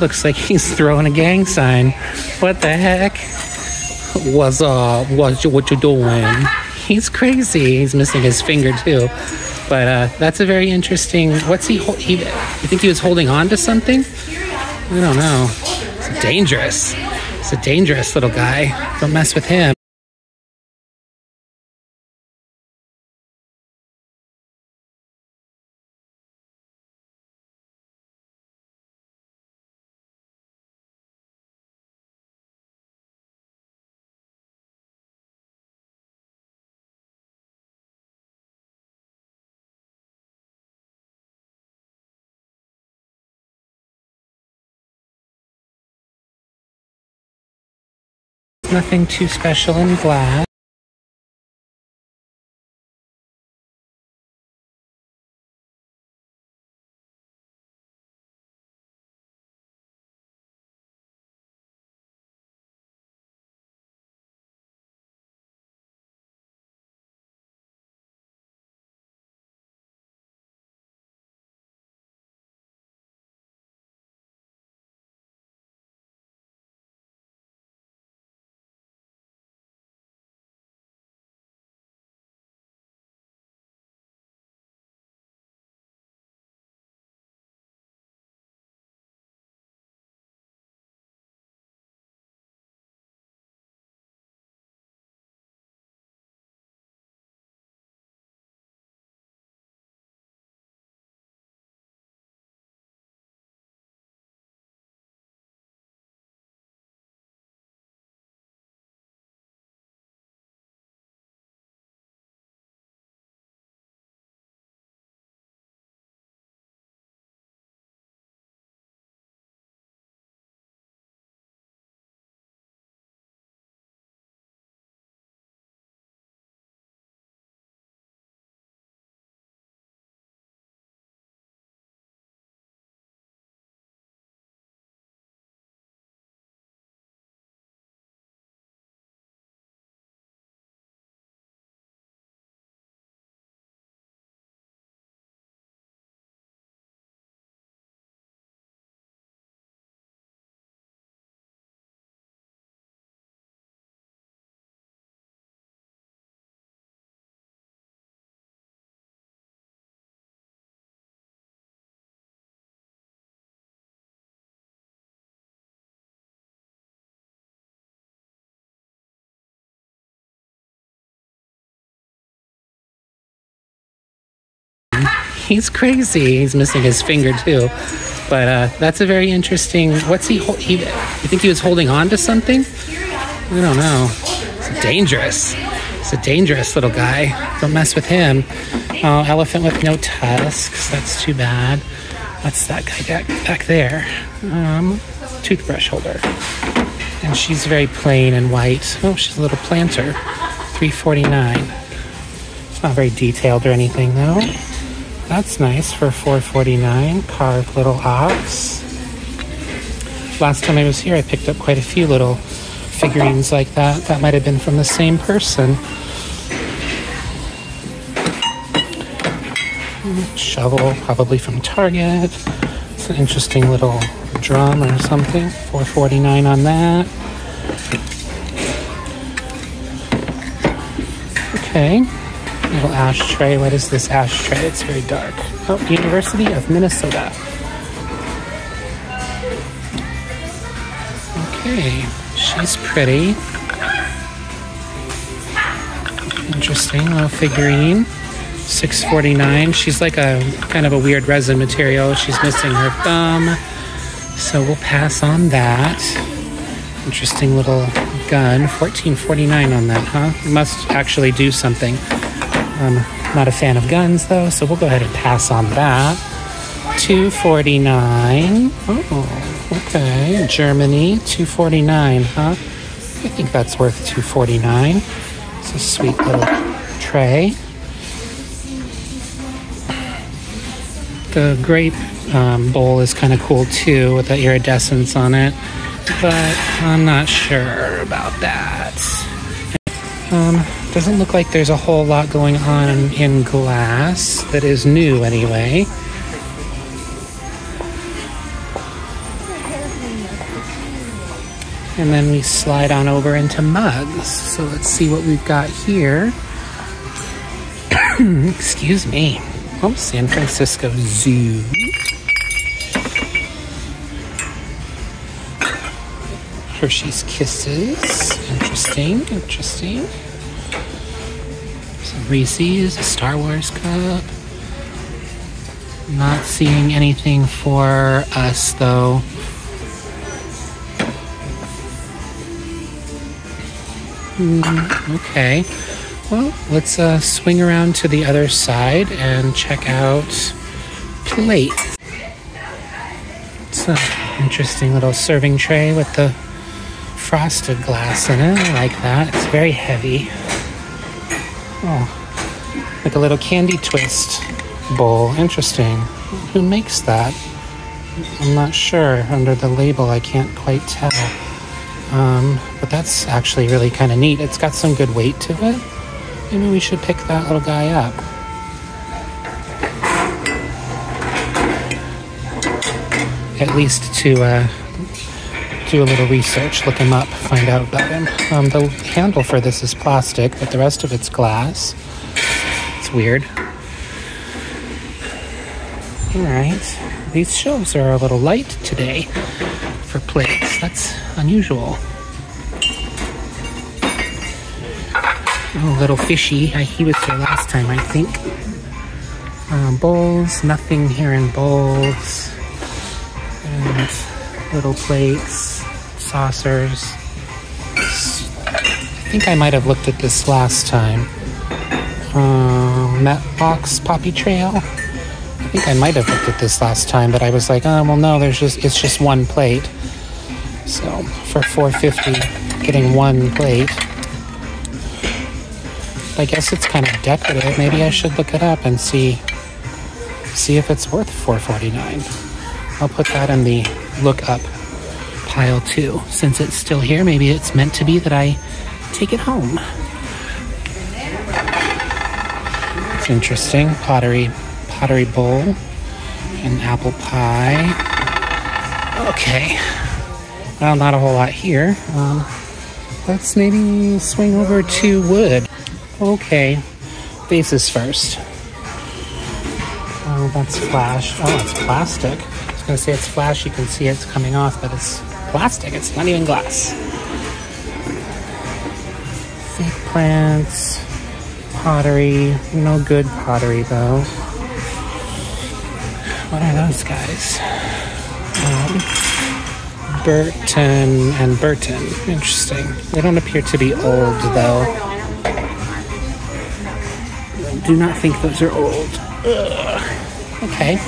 looks like he's throwing a gang sign. What the heck? What's up? What you, what you doing? He's crazy. He's missing his finger too. But uh, that's a very interesting. What's he? He? You think he was holding on to something? I don't know. It's dangerous. It's a dangerous little guy. Don't mess with him. Nothing too special in glass. He's crazy. He's missing his finger too. But uh, that's a very interesting. What's he? Ho- he? You think he was holding on to something? I don't know. It's dangerous. It's a dangerous little guy. Don't mess with him. Oh, elephant with no tusks. That's too bad. What's that guy back, back there? Um, toothbrush holder. And she's very plain and white. Oh, she's a little planter. 349. It's not very detailed or anything though. That's nice for 449. Carved little ox. Last time I was here, I picked up quite a few little figurines like that. That might have been from the same person. Shovel, probably from Target. It's an interesting little drum or something. 449 on that. Okay. Little ashtray. What is this ashtray? It's very dark. Oh, University of Minnesota. Okay, she's pretty. Interesting little figurine. 649. She's like a kind of a weird resin material. She's missing her thumb. So we'll pass on that. Interesting little gun. 1449 on that, huh? Must actually do something. I'm not a fan of guns though, so we'll go ahead and pass on that. 249. Oh, okay. Germany, 249, huh? I think that's worth 249. It's a sweet little tray. The grape um, bowl is kind of cool too with the iridescence on it, but I'm not sure about that. Um, doesn't look like there's a whole lot going on in glass that is new anyway. And then we slide on over into mugs. So let's see what we've got here. Excuse me. Oh, San Francisco Zoo. Hershey's Kisses. Interesting, interesting. Reese's, Star Wars cup. Not seeing anything for us though. Mm, okay. Well, let's uh, swing around to the other side and check out plate. It's an interesting little serving tray with the frosted glass in it. I like that. It's very heavy. Oh, like a little candy twist bowl. Interesting. Who makes that? I'm not sure. Under the label, I can't quite tell. Um, but that's actually really kind of neat. It's got some good weight to it. Maybe we should pick that little guy up. At least to uh, do a little research, look him up, find out about him. Um, the handle for this is plastic, but the rest of it's glass. Weird. Alright, these shelves are a little light today for plates. That's unusual. Oh, little fishy. He was here last time, I think. Um, bowls, nothing here in bowls. And little plates, saucers. I think I might have looked at this last time. Um, box Poppy Trail. I think I might have looked at this last time, but I was like, oh well, no, there's just it's just one plate. So for 450, getting one plate. I guess it's kind of decorative. Maybe I should look it up and see see if it's worth 449. I'll put that in the look up pile too. Since it's still here, maybe it's meant to be that I take it home. Interesting. Pottery pottery bowl, an apple pie. Okay, well, not a whole lot here. Um, let's maybe swing over to wood. Okay, faces first. Oh, that's flash. Oh, it's plastic. I was gonna say it's flash, you can see it's coming off, but it's plastic, it's not even glass. Fake plants, pottery, no good pottery though. What are those guys? Um, Burton and Burton. Interesting. They don't appear to be old, though. Do not think those are old. Ugh. Okay.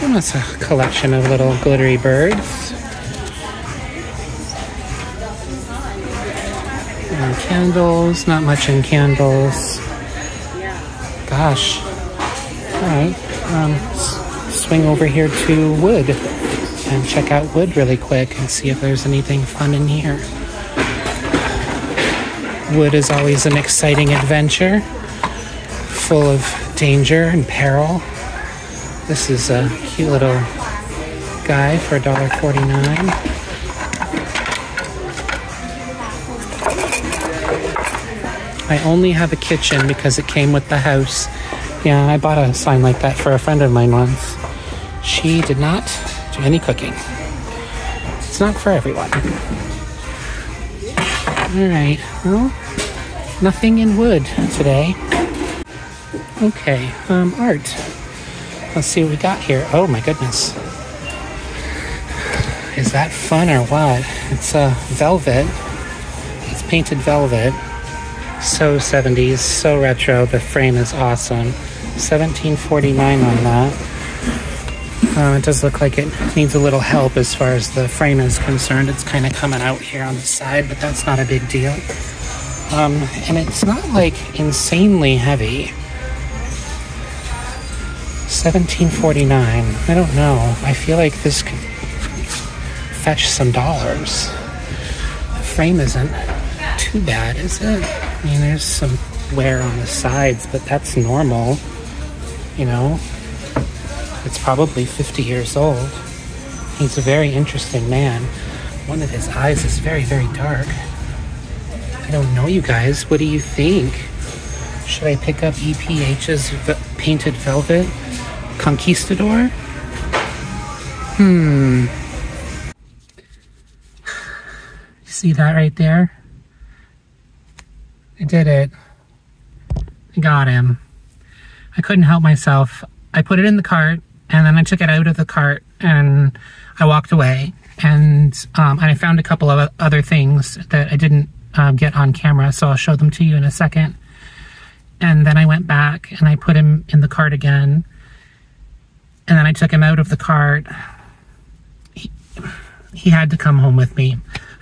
And that's a collection of little glittery birds. And candles. Not much in candles. Gosh. Alright. Um, swing over here to Wood and check out Wood really quick and see if there's anything fun in here. Wood is always an exciting adventure, full of danger and peril. This is a cute little guy for $1.49. I only have a kitchen because it came with the house. Yeah, I bought a sign like that for a friend of mine once. She did not do any cooking. It's not for everyone. Alright, well, nothing in wood today. Okay, um, art. Let's see what we got here. Oh my goodness. Is that fun or what? It's a uh, velvet. It's painted velvet. So 70s, so retro. The frame is awesome. 1749 on that. Uh, it does look like it needs a little help as far as the frame is concerned. It's kind of coming out here on the side, but that's not a big deal. Um, and it's not like insanely heavy. 1749. I don't know. I feel like this could fetch some dollars. The frame isn't too bad, is it? I mean, there's some wear on the sides, but that's normal. You know, it's probably 50 years old. He's a very interesting man. One of his eyes is very, very dark. I don't know, you guys. What do you think? Should I pick up EPH's Painted Velvet Conquistador? Hmm. See that right there? I did it. I got him. I couldn't help myself. I put it in the cart and then I took it out of the cart and I walked away. And, um, and I found a couple of other things that I didn't um, get on camera, so I'll show them to you in a second. And then I went back and I put him in the cart again. And then I took him out of the cart. He, he had to come home with me.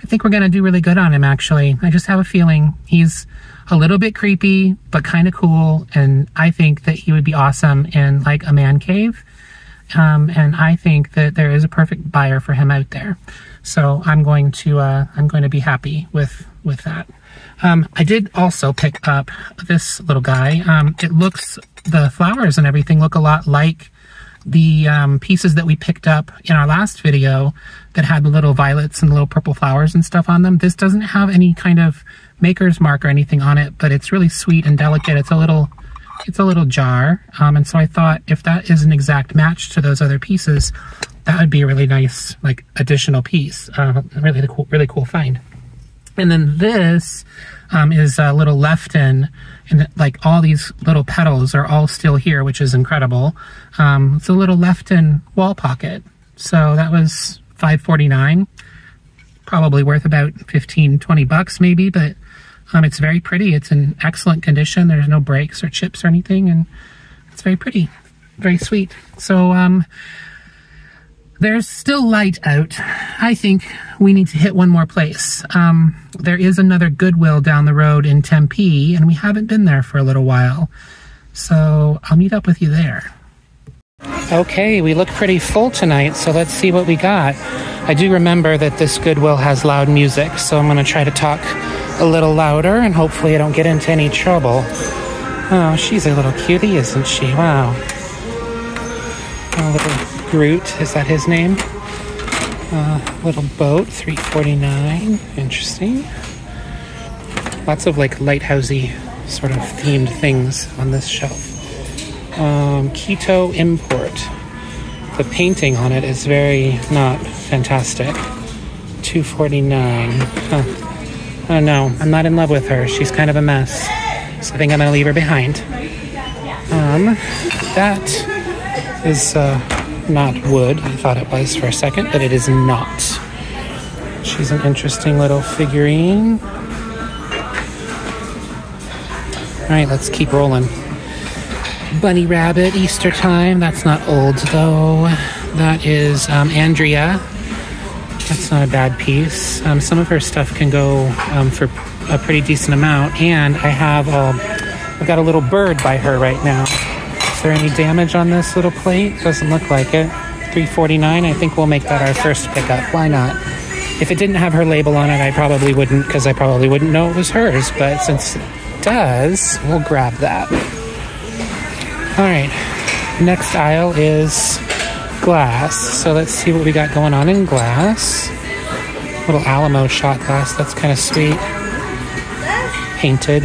Think we're going to do really good on him, actually. I just have a feeling he's a little bit creepy, but kind of cool. And I think that he would be awesome in like a man cave. Um, and I think that there is a perfect buyer for him out there. So I'm going to uh, I'm going to be happy with with that. Um, I did also pick up this little guy. Um, it looks the flowers and everything look a lot like the um, pieces that we picked up in our last video that had the little violets and little purple flowers and stuff on them. This doesn't have any kind of maker's mark or anything on it, but it's really sweet and delicate. It's a little it's a little jar. Um, and so I thought if that is an exact match to those other pieces, that would be a really nice, like, additional piece. Uh, really cool, really cool find. And then this um, is a little Lefton, and like all these little petals are all still here, which is incredible. Um, it's a little Lefton wall pocket. So that was 5.49, probably worth about 15, 20 bucks maybe, but um, it's very pretty. It's in excellent condition. There's no breaks or chips or anything, and it's very pretty, very sweet. So um, there's still light out. I think we need to hit one more place. Um, there is another Goodwill down the road in Tempe, and we haven't been there for a little while. So I'll meet up with you there. Okay, we look pretty full tonight, so let's see what we got. I do remember that this Goodwill has loud music, so I'm going to try to talk a little louder and hopefully I don't get into any trouble. Oh, she's a little cutie, isn't she? Wow. A little Groot, is that his name? Uh, little boat, 349. Interesting. Lots of like lighthousey sort of themed things on this shelf. Um, Keto Import. The painting on it is very not fantastic. 249. Huh. Oh no, I'm not in love with her. She's kind of a mess. So I think I'm gonna leave her behind. Um, that is uh, not wood. I thought it was for a second, but it is not. She's an interesting little figurine. All right, let's keep rolling. Bunny Rabbit, Easter time. That's not old though. That is um, Andrea that's not a bad piece. Um, some of her stuff can go um, for a pretty decent amount, and I have a, I've got a little bird by her right now. There any damage on this little plate? Doesn't look like it. 349. I think we'll make that our first pickup. Why not? If it didn't have her label on it, I probably wouldn't, because I probably wouldn't know it was hers. But since it does, we'll grab that. All right. Next aisle is glass. So let's see what we got going on in glass. Little Alamo shot glass. That's kind of sweet. Painted.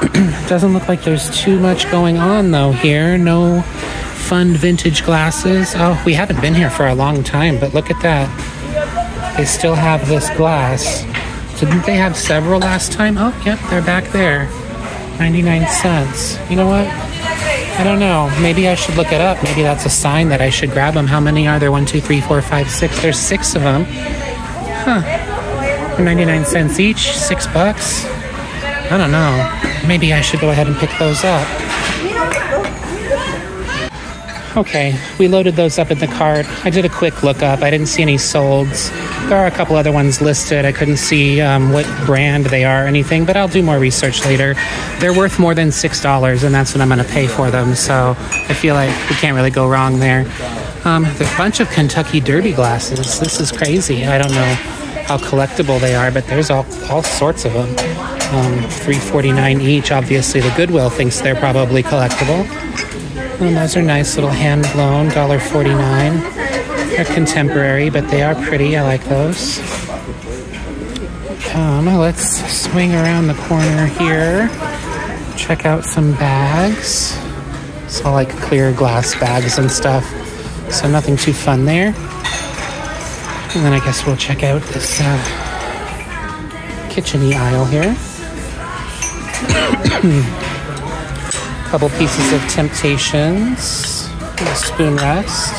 Doesn't look like there's too much going on though here. No fun vintage glasses. Oh, we haven't been here for a long time, but look at that. They still have this glass. Didn't they have several last time? Oh, yep, they're back there. 99 cents. You know what? I don't know. Maybe I should look it up. Maybe that's a sign that I should grab them. How many are there? One, two, three, four, five, six. There's six of them. Huh. 99 cents each, six bucks. I don't know. Maybe I should go ahead and pick those up. Okay, we loaded those up in the cart. I did a quick look up. I didn't see any solds. There are a couple other ones listed. I couldn't see um, what brand they are or anything, but I'll do more research later. They're worth more than $6, and that's what I'm going to pay for them, so I feel like we can't really go wrong there. Um, there's a bunch of Kentucky Derby glasses. This is crazy. I don't know how collectible they are, but there's all, all sorts of them. Um, 349 each. Obviously, the Goodwill thinks they're probably collectible. And those are nice little hand blown, $1.49. They're contemporary, but they are pretty. I like those. Um, let's swing around the corner here. Check out some bags. It's all like clear glass bags and stuff. So nothing too fun there. And then I guess we'll check out this uh, kitcheny aisle here. Couple pieces of Temptations. A spoon rest.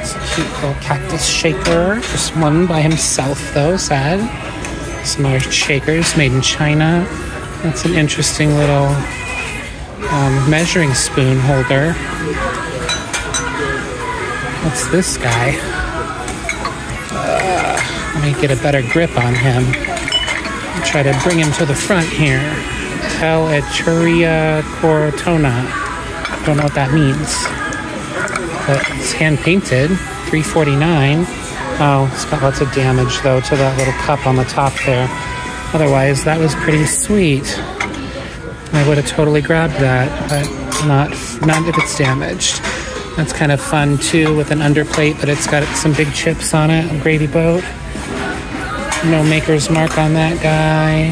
It's a cute little cactus shaker. Just one by himself though, sad. Some other shakers made in China. That's an interesting little um, measuring spoon holder. What's this guy? Let me get a better grip on him. I'll try to bring him to the front here. El Etruria Cortona. Don't know what that means. But it's hand painted. 349. Oh, it's got lots of damage though to that little cup on the top there. Otherwise, that was pretty sweet. I would have totally grabbed that, but not not if it's damaged. That's kind of fun too with an underplate, but it's got some big chips on it. A gravy boat. No maker's mark on that guy.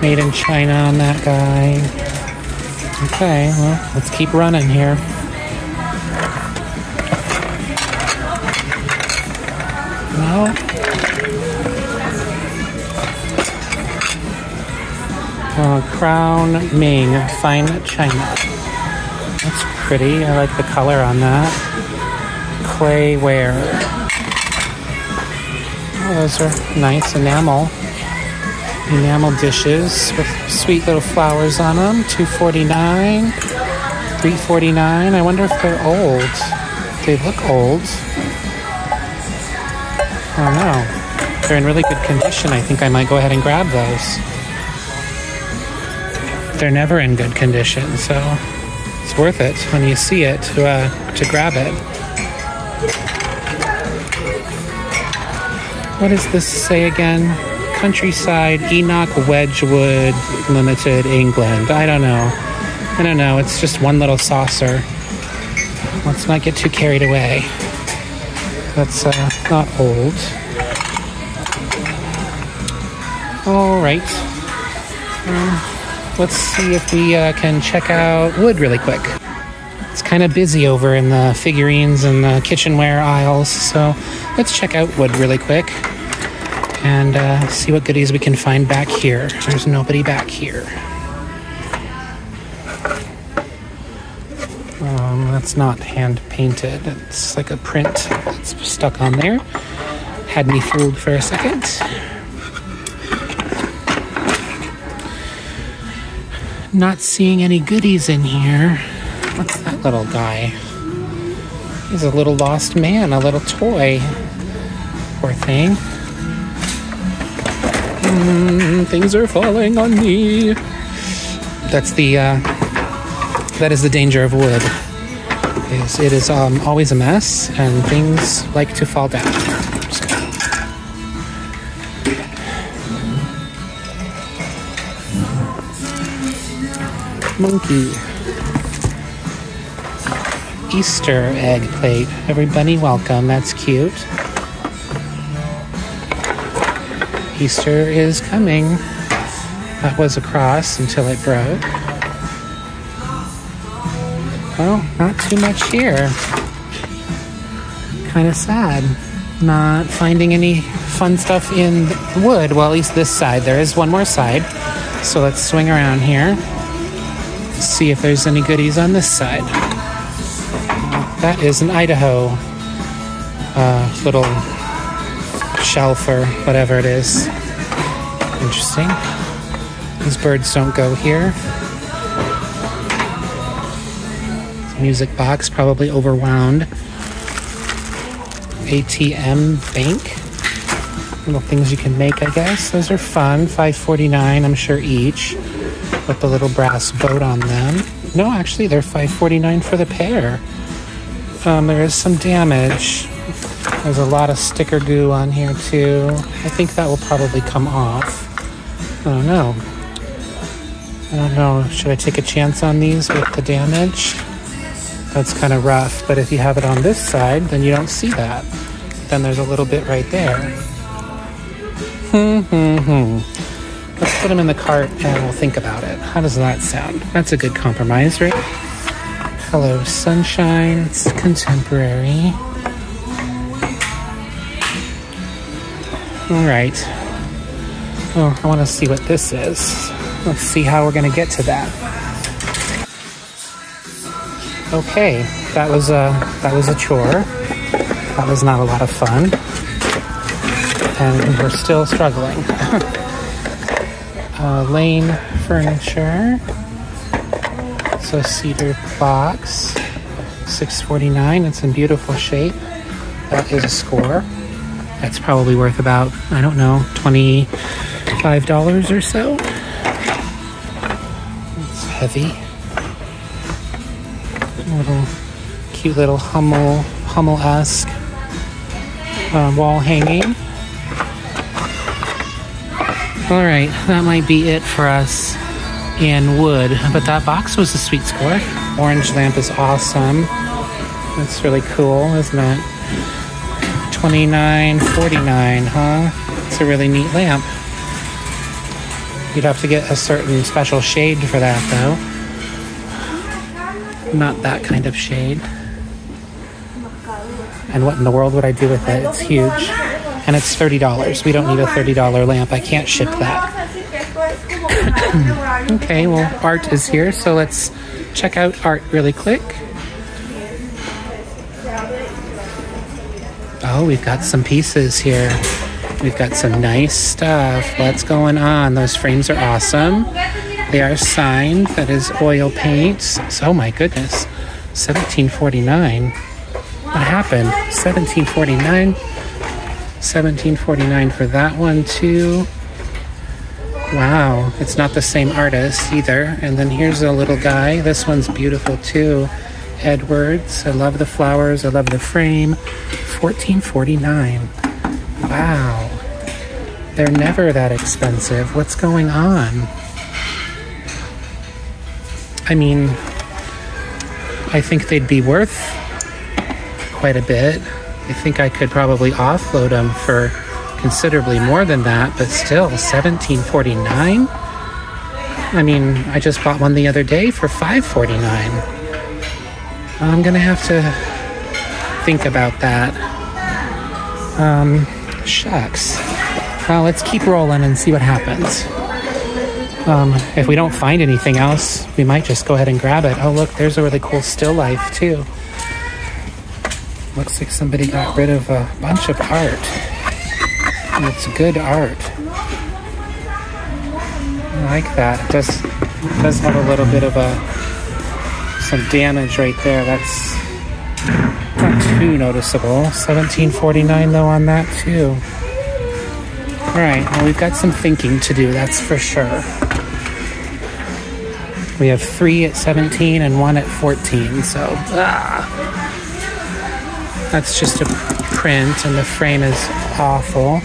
Made in China on that guy. Okay, well, let's keep running here. No. Uh, Crown Ming Fine China. Pretty. I like the color on that. Clayware. Oh, those are nice enamel. Enamel dishes with sweet little flowers on them. 249 349 I wonder if they're old. They look old. I don't know. They're in really good condition. I think I might go ahead and grab those. They're never in good condition, so it's worth it when you see it to, uh, to grab it. What does this say again? Countryside Enoch Wedgwood Limited, England. I don't know. I don't know. It's just one little saucer. Let's not get too carried away. That's uh, not old. All right. Um, let's see if we uh, can check out wood really quick. It's kind of busy over in the figurines and the kitchenware aisles, so let's check out wood really quick and uh, see what goodies we can find back here. There's nobody back here. Um, that's not hand painted. It's like a print that's stuck on there. Had me fooled for a second. Not seeing any goodies in here. What's that little guy? He's a little lost man, a little toy. Poor thing. Mm, things are falling on me. That's the uh, that is the danger of wood. Is it is um, always a mess, and things like to fall down. Monkey. Easter egg plate. Everybody welcome. That's cute. Easter is coming. That was a cross until it broke. Well, not too much here. Kind of sad. Not finding any fun stuff in wood. Well, at least this side. There is one more side. So let's swing around here. See if there's any goodies on this side. That is an Idaho uh, little shelf or whatever it is. Interesting. These birds don't go here. Music box, probably overwound. ATM bank. Little things you can make, I guess. Those are fun. 5.49, I'm sure each. With the little brass boat on them. No, actually, they're 5.49 for the pair. Um, there is some damage. There's a lot of sticker goo on here too. I think that will probably come off. I don't know. I don't know. Should I take a chance on these with the damage? That's kind of rough, but if you have it on this side, then you don't see that. Then there's a little bit right there. Hmm, hmm, hmm. Put them in the cart and we'll think about it. How does that sound? That's a good compromise, right? Hello, sunshine. It's contemporary. All right. Oh, I want to see what this is. Let's see how we're going to get to that. Okay, that was a that was a chore. That was not a lot of fun, and we're still struggling. uh, Lane Furniture. It's a cedar box, six forty nine. It's in beautiful shape. That is a score. That's probably worth about I don't know twenty five dollars or so. It's heavy little cute little Hummel Hummel-esque uh, wall hanging. All right, that might be it for us in wood, but that box was a sweet score. Orange lamp is awesome. That's really cool, isn't it? Twenty-nine forty-nine, huh? It's a really neat lamp. You'd have to get a certain special shade for that, though. Not that kind of shade. And what in the world would I do with it? It's huge. And it's $30. We don't need a $30 lamp. I can't ship that. okay, well, art is here, so let's check out art really quick. Oh, we've got some pieces here. We've got some nice stuff. What's going on? Those frames are awesome. They are signed. That is oil paint. So, oh my goodness. 1749. What happened? 1749. 1749 for that one too. Wow, it's not the same artist either. And then here's a little guy. This one's beautiful too. Edwards. I love the flowers. I love the frame. 1449. Wow. They're never that expensive. What's going on? I mean, I think they'd be worth quite a bit. I think I could probably offload them for considerably more than that, but still, 1749. I mean, I just bought one the other day for 549. I'm gonna have to think about that. Um, shucks. Well, let's keep rolling and see what happens. Um, if we don't find anything else, we might just go ahead and grab it. Oh, look, there's a really cool still life, too. Looks like somebody got rid of a bunch of art. And it's good art. I like that. It does, it does have a little bit of a some damage right there. That's not too noticeable. 1749 though on that too. All right, well we've got some thinking to do, that's for sure. We have three at 17 and one at 14, so ah. That's just a print, and the frame is awful.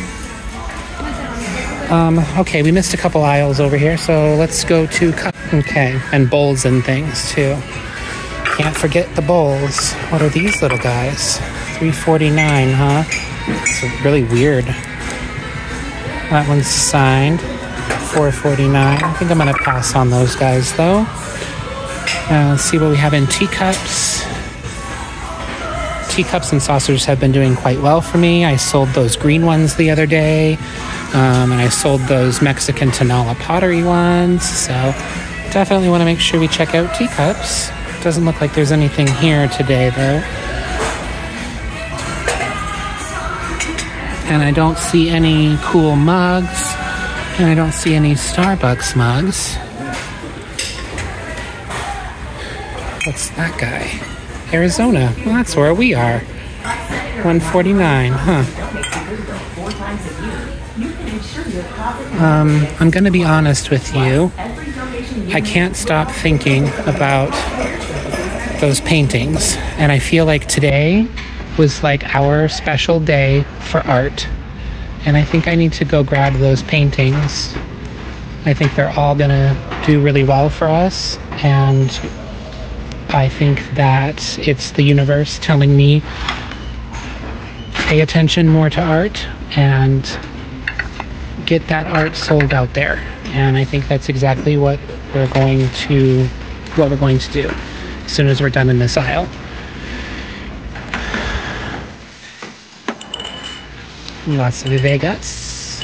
Um, okay, we missed a couple aisles over here, so let's go to okay, and bowls and things too. Can't forget the bowls. What are these little guys? 349, huh? It's really weird. That one's signed. 449. I think I'm to pass on those guys though. Uh, let's see what we have in teacups. Teacups and saucers have been doing quite well for me. I sold those green ones the other day, um, and I sold those Mexican Tonala pottery ones. So definitely want to make sure we check out teacups. Doesn't look like there's anything here today though. And I don't see any cool mugs. And I don't see any Starbucks mugs. What's that guy? Arizona. Well, that's where we are. 149, huh? Um, I'm going to be honest with you. I can't stop thinking about those paintings. And I feel like today was like our special day for art. And I think I need to go grab those paintings. I think they're all gonna do really well for us. And I think that it's the universe telling me pay attention more to art and get that art sold out there. And I think that's exactly what we're going to what we're going to do as soon as we're done in this aisle. Lots of Vegas.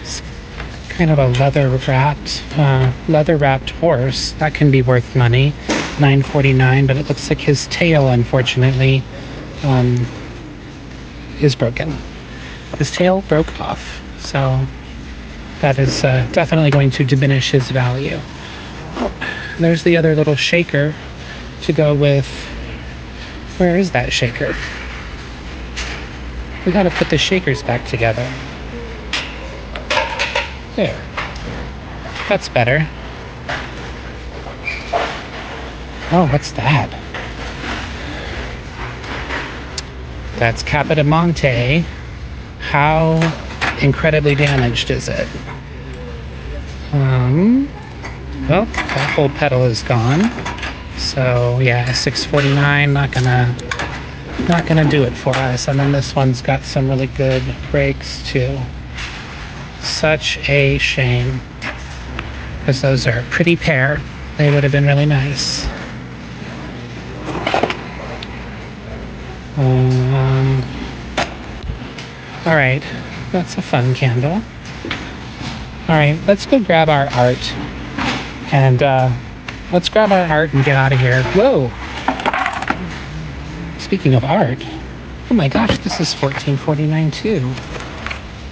It's kind of a leather wrapped, uh, leather wrapped horse. That can be worth money, nine forty nine. But it looks like his tail, unfortunately, um, is broken. His tail broke off, so that is uh, definitely going to diminish his value. There's the other little shaker to go with where is that shaker? We gotta put the shakers back together. There. That's better. Oh, what's that? That's Capodimonte. How incredibly damaged is it? Um, well, that whole pedal is gone. So yeah, 649, not gonna not gonna do it for us. And then this one's got some really good breaks too. Such a shame. Because those are a pretty pair. They would have been really nice. Um, all right, that's a fun candle. All right, let's go grab our art and uh, Let's grab our art and get out of here. Whoa! Speaking of art, oh my gosh, this is 1449 too.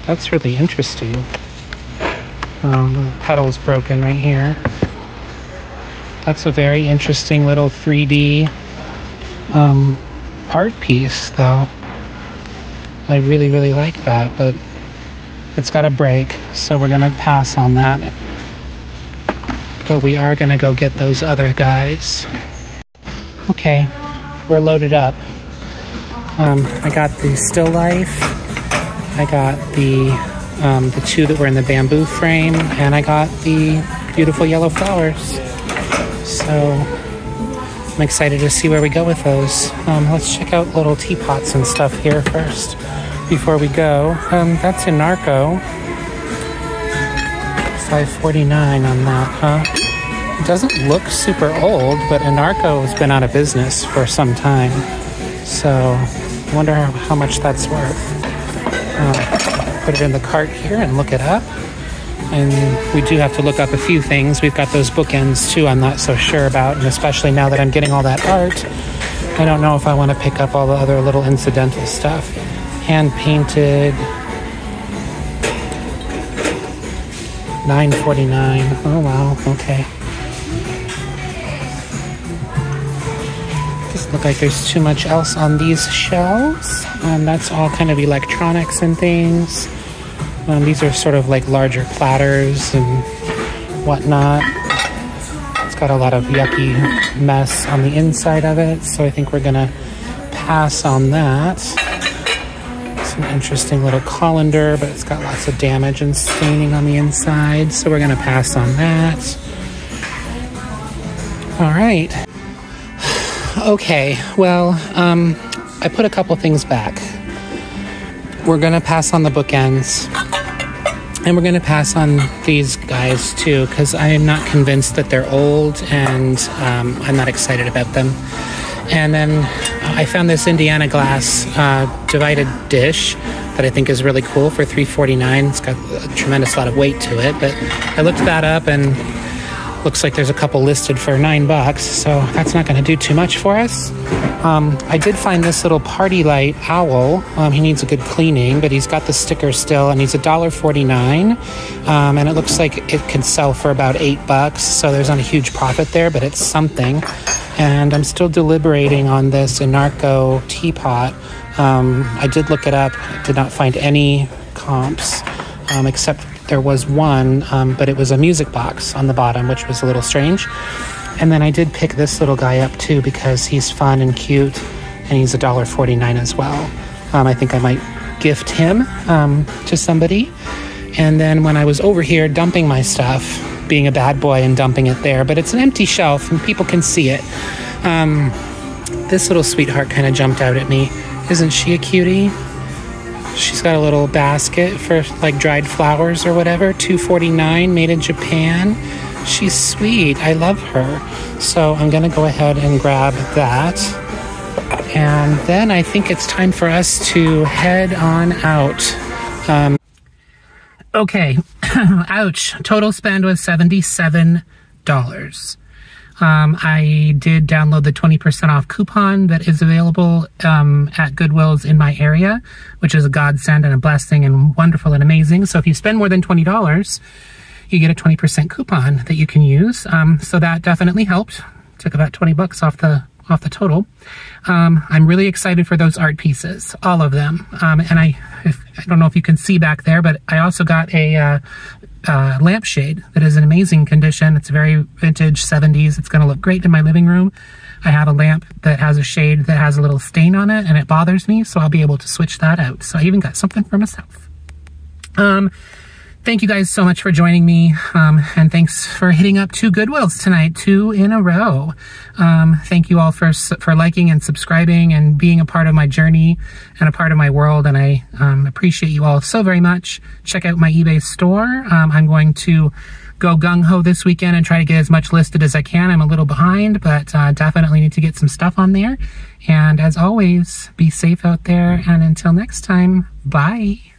That's really interesting. Um, the pedal's broken right here. That's a very interesting little 3D um, art piece, though. I really, really like that, but it's got a break, so we're gonna pass on that but we are gonna go get those other guys. Okay, we're loaded up. Um, I got the still life. I got the um, the two that were in the bamboo frame, and I got the beautiful yellow flowers. So I'm excited to see where we go with those. Um, let's check out little teapots and stuff here first before we go. Um, that's in Narco. 549 on that, huh? It doesn't look super old, but Anarco has been out of business for some time. So I wonder how much that's worth. Uh, put it in the cart here and look it up. And we do have to look up a few things. We've got those bookends too, I'm not so sure about. And especially now that I'm getting all that art, I don't know if I want to pick up all the other little incidental stuff. Hand painted 949. Oh wow, okay. Look like there's too much else on these shelves. Um, that's all kind of electronics and things. Um, these are sort of like larger platters and whatnot. It's got a lot of yucky mess on the inside of it, so I think we're gonna pass on that. Some interesting little colander, but it's got lots of damage and staining on the inside, so we're gonna pass on that. All right. Okay, well, um, I put a couple things back. We're gonna pass on the bookends. And we're to pass on these guys too, because I'm not convinced that they're old and um, I'm not excited about them. And then I found this Indiana glass uh, divided dish that I think is really cool for 349. It's got a tremendous lot of weight to it, but I looked that up and looks like there's a couple listed for nine bucks, so that's not going to do too much for us. Um, I did find this little PartyLite owl. Um, he needs a good cleaning, but he's got the sticker still, and he's a dollar forty-nine. Um, and it looks like it could sell for about eight bucks, so there's not a huge profit there, but it's something. And I'm still deliberating on this Anarco teapot. Um, I did look it up, did not find any comps, um, except there was one, um, but it was a music box on the bottom, which was a little strange. And then I did pick this little guy up too because he's fun and cute, and he's $1.49 as well. Um, I think I might gift him um, to somebody. And then when I was over here dumping my stuff, being a bad boy and dumping it there, but it's an empty shelf and people can see it. Um, this little sweetheart kind of jumped out at me. Isn't she a cutie? She's got a little basket for like dried flowers or whatever. 249 made in Japan. She's sweet. I love her. So I'm going to go ahead and grab that. And then I think it's time for us to head on out. Um, okay. Ouch. Total spend was $77. Um, I did download the 20% off coupon that is available um, at Goodwill's in my area, which is a godsend and a blessing and wonderful and amazing. So if you spend more than $20, you get a 20% coupon that you can use. Um, so that definitely helped. Took about 20 bucks off the off the total. Um, I'm really excited for those art pieces, all of them. Um, and I, if, I don't know if you can see back there, but I also got a uh, uh, lampshade that is in amazing condition. It's very vintage 70s. It's going to look great in my living room. I have a lamp that has a shade that has a little stain on it and it bothers me, so I'll be able to switch that out. So I even got something for myself. Um, thank you guys so much for joining me. Um, and thanks for hitting up two Goodwills tonight, two in a row. Um, thank you all for, for liking and subscribing and being a part of my journey and a part of my world. And I um, appreciate you all so very much. Check out my eBay store. Um, I'm going to go gung ho this weekend and try to get as much listed as I can. I'm a little behind, but uh, definitely need to get some stuff on there. And as always, be safe out there. And until next time, bye.